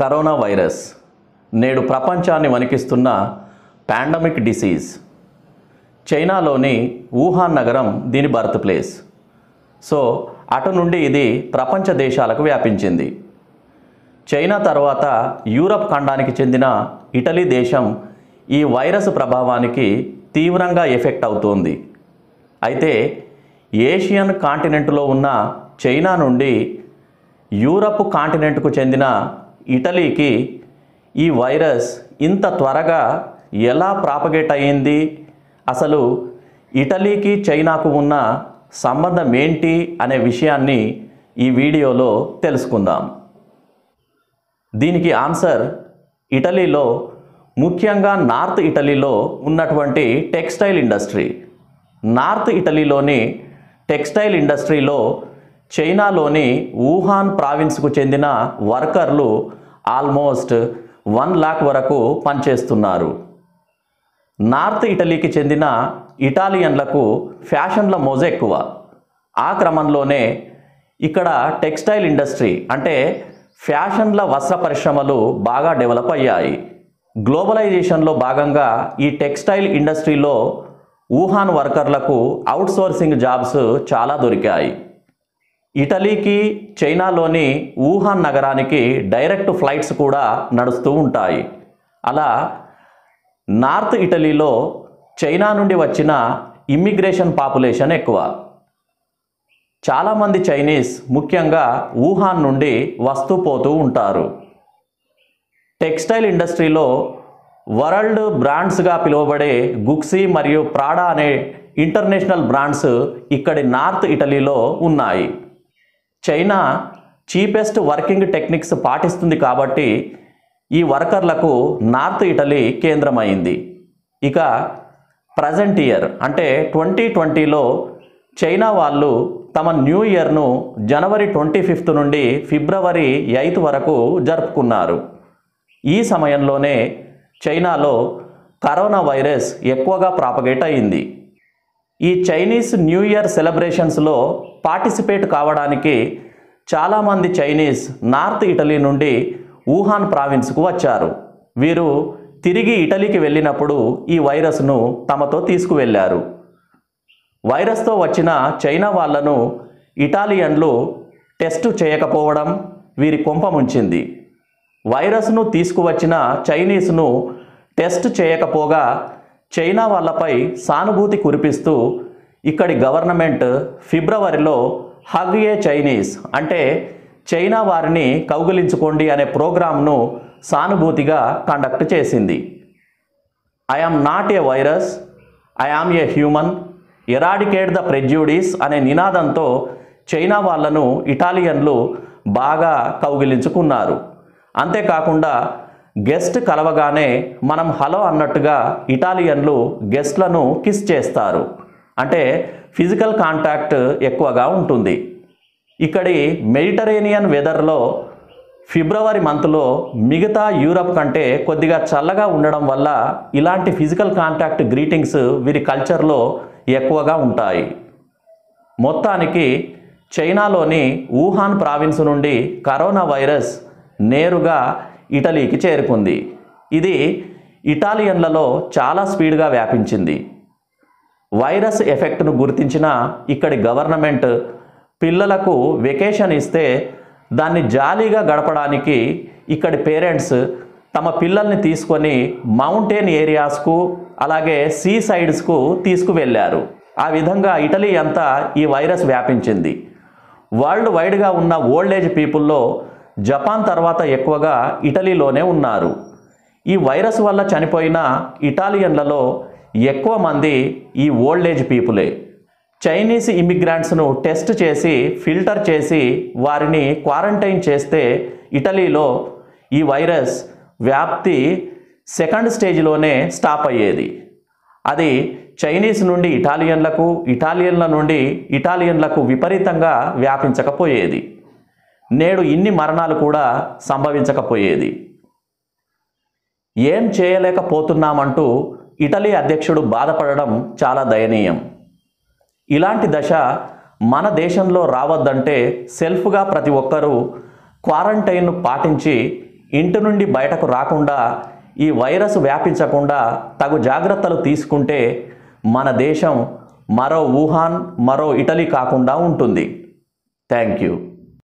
Corona virus. నేడు ప్రపంచాన్ని వణికిస్తున్న పాండమిక్ డిసీజ్. చైనాలోని వుహాన్ నగరం దీని బర్త్ ప్లేస్. సో అటు నుండి ఇది ప్రపంచ దేశాలకు వ్యాపించింది. చైనా తర్వాత యూరప్ ఖండానికి చెందిన ఇటలీ దేశం ఈ వైరస్ ప్రభావానికి తీవ్రంగా ఎఫెక్ట్ అవుతోంది. అయితే ఏషియన్ కాంటినెంట్లో ఉన్న చైనా నుండి యూరప్ కాంటినెంట్కు చెందిన ఇటలీకి ఈ వైరస్ ఇంత త్వరగా ఎలా ప్రాపగేట్ అయ్యింది? అసలు ఇటలీకి చైనాకు ఉన్న సంబంధం ఏంటి అనే విషయాన్ని ఈ వీడియోలో తెలుసుకుందాం. దీనికి ఆన్సర్ ఇటలీలో ముఖ్యంగా నార్త్ ఇటలీలో ఉన్నటువంటి టెక్స్టైల్ ఇండస్ట్రీ. నార్త్ ఇటలీలోని టెక్స్టైల్ ఇండస్ట్రీలో చైనాలోని వుహాన్ ప్రావిన్స్కు చెందిన వర్కర్లు ఆల్మోస్ట్ వన్ లాక్ వరకు పనిచేస్తున్నారు. నార్త్ ఇటలీకి చెందిన ఇటాలియన్లకు ఫ్యాషన్ల మోజ ఎక్కువ. ఆ క్రమంలోనే ఇక్కడ టెక్స్టైల్ ఇండస్ట్రీ అంటే ఫ్యాషన్ల వస్త్ర పరిశ్రమలు బాగా డెవలప్ అయ్యాయి. గ్లోబలైజేషన్లో భాగంగా ఈ టెక్స్టైల్ ఇండస్ట్రీలో వుహాన్ వర్కర్లకు అవుట్సోర్సింగ్ జాబ్స్ చాలా దొరికాయి. ఇటలీకి చైనాలోని వుహాన్ నగరానికి డైరెక్ట్ ఫ్లైట్స్ కూడా నడుస్తూ ఉంటాయి. అలా నార్త్ ఇటలీలో చైనా నుండి వచ్చిన ఇమ్మిగ్రేషన్ పాపులేషన్ ఎక్కువ. చాలామంది చైనీస్ ముఖ్యంగా వుహాన్ నుండి వస్తూ పోతూ ఉంటారు. టెక్స్టైల్ ఇండస్ట్రీలో వరల్డ్ బ్రాండ్స్గా పిలువబడే గుక్సీ మరియు ప్రాడా అనే ఇంటర్నేషనల్ బ్రాండ్స్ ఇక్కడి నార్త్ ఇటలీలో ఉన్నాయి. చైనా చీపెస్ట్ వర్కింగ్ టెక్నిక్స్ పాటిస్తుంది కాబట్టి ఈ వర్కర్లకు నార్త్ ఇటలీ కేంద్రమైంది. ఇక ప్రజెంట్ ఇయర్ అంటే ట్వంటీ ట్వంటీలో చైనా వాళ్ళు తమ న్యూ ఇయర్ను జనవరి ట్వంటీ ఫిఫ్త్ నుండి ఫిబ్రవరి ఎయిత్ వరకు జరుపుకున్నారు. ఈ సమయంలోనే చైనాలో కరోనా వైరస్ ఎక్కువగా ప్రాపగేట్ అయింది. ఈ చైనీస్ న్యూ ఇయర్ సెలబ్రేషన్స్లో పార్టిసిపేట్ కావడానికి చాలామంది చైనీస్ నార్త్ ఇటలీ నుండి వుహాన్ ప్రావిన్స్కు వచ్చారు. వీరు తిరిగి ఇటలీకి వెళ్ళినప్పుడు ఈ వైరస్ను తమతో తీసుకువెళ్ళారు వైరస్తో వచ్చిన చైనా వాళ్ళను ఇటాలియన్లు టెస్టు చేయకపోవడం వీరి కొంపముంచింది వైరస్ను తీసుకువచ్చిన చైనీస్ను టెస్ట్ చేయకపోగా చైనా వాళ్ళపై సానుభూతి కురిపిస్తూ ఇక్కడి గవర్నమెంట్ ఫిబ్రవరిలో హగ్ ఏ చైనీస్ అంటే చైనా వారిని కౌగిలించుకోండి అనే ప్రోగ్రాంను సానుభూతిగా కండక్ట్ చేసింది. I not a virus I a human eradicate the prejudices అనే నినాదంతో చైనా వాళ్ళను ఇటాలియన్లు బాగా కౌగిలించుకున్నారు. అంతేకాకుండా గెస్ట్ కలవగానే మనం హలో అన్నట్టుగా ఇటాలియన్లు గెస్ట్లను కిస్ చేస్తారు. అంటే ఫిజికల్ కాంటాక్ట్ ఎక్కువగా ఉంటుంది. ఇక్కడి మెడిటరేనియన్ వెదర్లో ఫిబ్రవరి మంత్లో మిగతా యూరప్ కంటే కొద్దిగా చల్లగా ఉండడం వల్ల ఇలాంటి ఫిజికల్ కాంటాక్ట్ గ్రీటింగ్స్ వీరి కల్చర్లో ఎక్కువగా ఉంటాయి. మొత్తానికి చైనాలోని వుహాన్ ప్రావిన్స్ నుండి కరోనా వైరస్ నేరుగా ఇటలీకి చేరుకుంది. ఇది ఇటాలియన్లలో చాలా స్పీడ్గా వ్యాపించింది. వైరస్ ఎఫెక్ట్ను గుర్తించిన ఇక్కడి గవర్నమెంట్ పిల్లలకు వెకేషన్ ఇస్తే దాన్ని జాలీగా గడపడానికి ఇక్కడి పేరెంట్స్ తమ పిల్లల్ని తీసుకొని మౌంటైన్ ఏరియాస్కు అలాగే సీ సైడ్స్కు తీసుకువెళ్ళారు. ఆ విధంగా ఇటలీ అంతా ఈ వైరస్ వ్యాపించింది. వరల్డ్ వైడ్గా ఉన్న ఓల్డ్ ఏజ్ పీపుల్లో జపాన్ తర్వాత ఎక్కువగా ఇటలీలోనే ఉన్నారు. ఈ వైరస్ వల్ల చనిపోయిన ఇటాలియన్లలో ఎక్కువ మంది ఈ ఓల్డ్ ఏజ్ పీపులే. చైనీస్ ఇమిగ్రాంట్స్ను టెస్ట్ చేసి ఫిల్టర్ చేసి వారిని క్వారంటైన్ చేస్తే ఇటలీలో ఈ వైరస్ వ్యాప్తి సెకండ్ స్టేజ్లోనే స్టాప్ అయ్యేది. అది చైనీస్ నుండి ఇటాలియన్లకు ఇటాలియన్ల నుండి ఇటాలియన్లకు విపరీతంగా వ్యాపించకపోయేది. నేడు ఇన్ని మరణాలు కూడా సంభవించకపోయేది. ఏం చేయలేకపోతున్నామంటూ ఇటలీ అధ్యక్షుడు బాధపడడం చాలా దయనీయం. ఇలాంటి దశ మన దేశంలో రావద్దంటే సెల్ఫ్గా ప్రతి ఒక్కరూ క్వారంటైన్ను పాటించి ఇంటి నుండి బయటకు రాకుండా ఈ వైరస్ వ్యాపించకుండా తగు జాగ్రత్తలు తీసుకుంటే మన దేశం మరో వుహాన్ మరో ఇటలీ కాకుండా ఉంటుంది. Thank you.